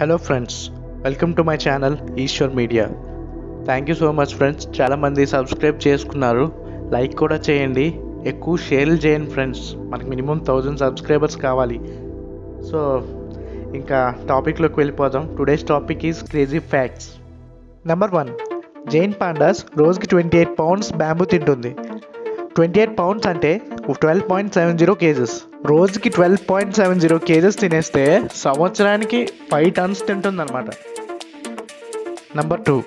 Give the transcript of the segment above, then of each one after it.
Hello friends welcome to my channel Eshwar media thank you so much friends చాలామంది subscribe చేసుకున్నారు. Like కూడా చేయండి. ఎక్కువ షేర్లు చేయండి ఫ్రెండ్స్ మనకు మినిమం థౌజండ్ సబ్స్క్రైబర్స్ కావాలి. సో ఇంకా టాపిక్లోకి వెళ్ళిపోదాం. Today's topic is crazy facts number one giant pandas రోజుకి ట్వంటీ ఎయిట్ పౌండ్స్ బ్యాంబూ తింటుంది. ట్వంటీ ఎయిట్ పౌండ్స్ అంటే twelve point seven zero kgs రోజుకి twelve point seven zero kgs తినేస్తే సంవత్సరానికి ఫైవ్ టన్స్ తింటుందన్నమాట. నెంబర్ టూ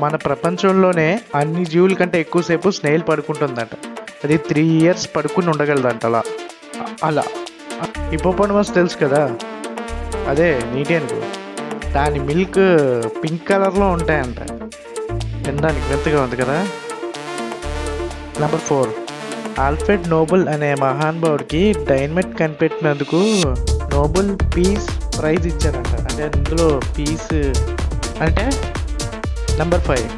మన ప్రపంచంలోనే అన్ని జీవుల కంటే ఎక్కువసేపు స్నేహిల్ పడుకుంటుందంట. అది త్రీ ఇయర్స్ పడుకుని ఉండగలదంట అలా. అలా హిపోపోటమస్ తెలుసు కదా? అదే నీటి అనుకో. దాని మిల్క్ పింక్ కలర్లో ఉంటాయంట. తినడానికి మెత్తగా ఉంది కదా? నెంబర్ ఫోర్ ఆల్ఫ్రెడ్ నోబుల్ అనే మహానుభావుడికి డైనమైట్ కనిపెట్టినందుకు నోబుల్ పీస్ ప్రైజ్ ఇచ్చారంట. అంటే అందులో పీస్ అంటే నెంబర్ ఫైవ్.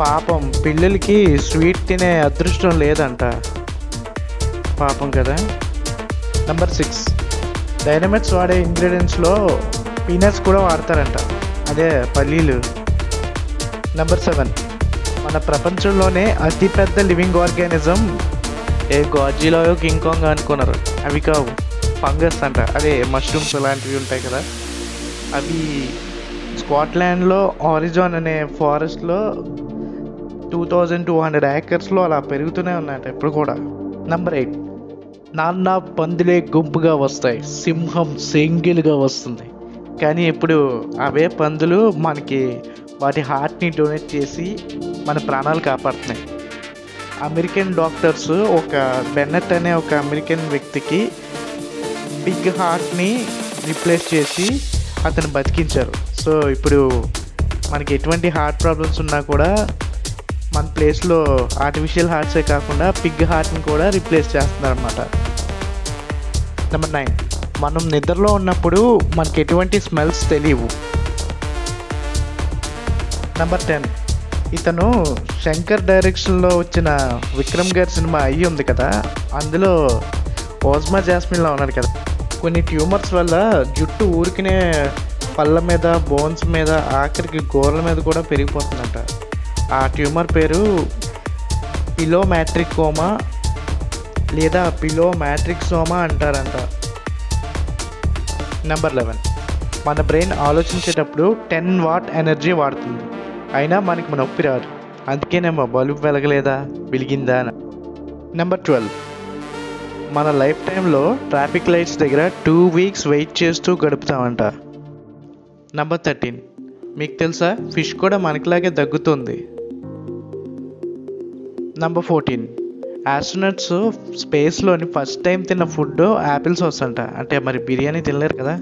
పాపం పిల్లలకి స్వీట్ తినే అదృష్టం లేదంట. పాపం కదా. Number six. డైనమైట్స్ వాడే ఇంగ్రీడియంట్స్లో పీనట్స్ కూడా వాడతారంట. అదే పల్లీలు. Number seven. మన ప్రపంచంలోనే అతిపెద్ద లివింగ్ ఆర్గానిజం ఏ గాజీలో కింగ్కాంగ్ అనుకున్నారు. అవి కావు. ఫంగస్ అంట. అదే మష్రూమ్స్ లాంటివి ఉంటాయి కదా. అవి స్కాట్లాండ్లో ఆరిజాన్ అనే ఫారెస్ట్లో టూ థౌజండ్ టూ హండ్రెడ్ యాకర్స్లో అలా పెరుగుతూనే ఉన్నాయంట ఇప్పుడు కూడా. నెంబర్ ఎయిట్ నాన్న పందులే గుంపుగా వస్తాయి. సింహం సింగిల్గా వస్తుంది. కానీ ఇప్పుడు అవే పందులు మనకి వాటి హార్ట్ని డొనేట్ చేసి మన ప్రాణాలు కాపాడుతున్నాయి. అమెరికన్ డాక్టర్స్ ఒక బెన్నెట్ అనే ఒక అమెరికన్ వ్యక్తికి బిగ్ హార్ట్ని రిప్లేస్ చేసి అతను బతికించారు. సో ఇప్పుడు మనకి ఎటువంటి హార్ట్ ప్రాబ్లమ్స్ ఉన్నా కూడా మన ప్లేస్లో ఆర్టిఫిషియల్ హార్ట్సే కాకుండా పిగ్ హార్ట్ని కూడా రిప్లేస్ చేస్తున్నారు అన్నమాట నెంబర్ నైన్ మనం నిద్రలో ఉన్నప్పుడు మనకి ఎటువంటి స్మెల్స్ తెలియవు. నెంబర్ టెన్ ఇతను శంకర్ డైరెక్షన్లో వచ్చిన విక్రమ్ గారి సినిమా అయ్యి ఉంది కదా అందులో ఓజ్మా జాస్మిన్లో ఉన్నాడు కదా. కొన్ని ట్యూమర్స్ వల్ల జుట్టు ఊరికినే పళ్ళ మీద బోన్స్ మీద ఆఖరికి గోర్ల మీద కూడా పెరిగిపోతుందంట. ఆ ట్యూమర్ పేరు పిలో మ్యాట్రిక్ కోమా లేదా పిలో మ్యాట్రిక్ సోమా అంటారంట. Number eleven. మన బ్రెయిన్ ఆలోచించేటప్పుడు టెన్ వాట్ ఎనర్జీ వాడుతుంది. అయినా మనకి నొప్పి రాదు. అందుకేనేమో బల్బు వెలగలేదా? వెలిగిందా అని. నెంబర్ ట్వెల్వ్ మన లైఫ్ టైంలో ట్రాఫిక్ లైట్స్ దగ్గర టూ వీక్స్ వెయిట్ చేస్తూ గడుపుతామంట. నెంబర్ థర్టీన్ మీకు తెలుసా? ఫిష్ కూడా మనకిలాగే దగ్గుతుంది. నెంబర్ ఫోర్టీన్ ఆస్ట్రోనట్స్ స్పేస్లోని ఫస్ట్ టైం తిన్న ఫుడ్ యాపిల్ సాస్ అంట అంటే మరి బిర్యానీ తినలేరు కదా?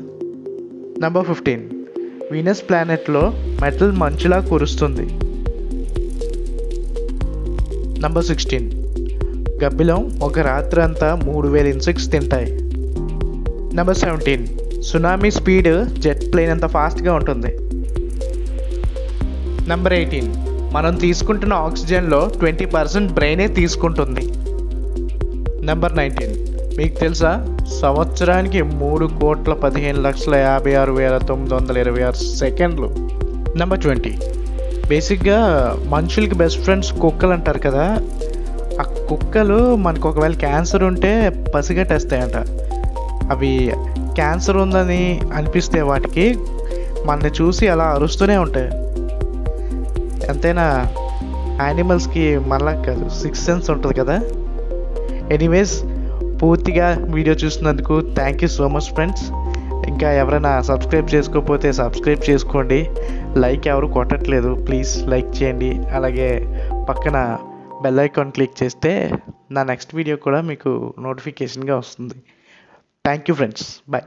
నెంబర్ ఫిఫ్టీన్ వీనస్ ప్లానెట్లో మెటల్ మంచులా కురుస్తుంది. నెంబర్ సిక్స్టీన్ గబ్బిలం ఒక రాత్రి అంతా మూడు వేల ఇన్సెక్ట్స్ తింటాయి. Number seventeen tsunami speed jet plane అంత ఫాస్ట్గా ఉంటుంది. నెంబర్ ఎయిటీన్ మనం తీసుకుంటున్న ఆక్సిజన్లో ట్వంటీ పర్సెంట్ బ్రెయినే తీసుకుంటుంది. నెంబర్ నైన్టీన్ మీకు తెలుసా? సంవత్సరానికి మూడు కోట్ల పదిహేను లక్షల యాభై ఆరు వేల తొమ్మిది వందల ఇరవై ఆరు సెకండ్లు. నెంబర్ ట్వంటీ బేసిక్గా మనుషులకి బెస్ట్ ఫ్రెండ్స్ కుక్కలు అంటారు కదా ఆ కుక్కలు మనకు ఒకవేళ క్యాన్సర్ ఉంటే పసిగట్టేస్తాయంట. అవి క్యాన్సర్ ఉందని అనిపిస్తే వాటికి మనని చూసి అలా అరుస్తూనే ఉంటాయి. ఎంతైనా యానిమల్స్కి మనలా కాదు సిక్స్ సెన్స్ ఉంటుంది కదా. ఎనీవేస్ పూర్తిగా వీడియో చూసినందుకు thank you so much friends ఇంకా ఎవరైనా సబ్స్క్రైబ్ చేసుకోకపోతే సబ్స్క్రైబ్ చేసుకోండి. లైక్ ఎవరు కొట్టట్లేదు ప్లీజ్ లైక్ చేయండి. అలాగే పక్కన బెల్ ఐకాన్ క్లిక్ చేస్తే నా నెక్స్ట్ వీడియో కూడా మీకు నోటిఫికేషన్గా వస్తుంది. Thank you friends bye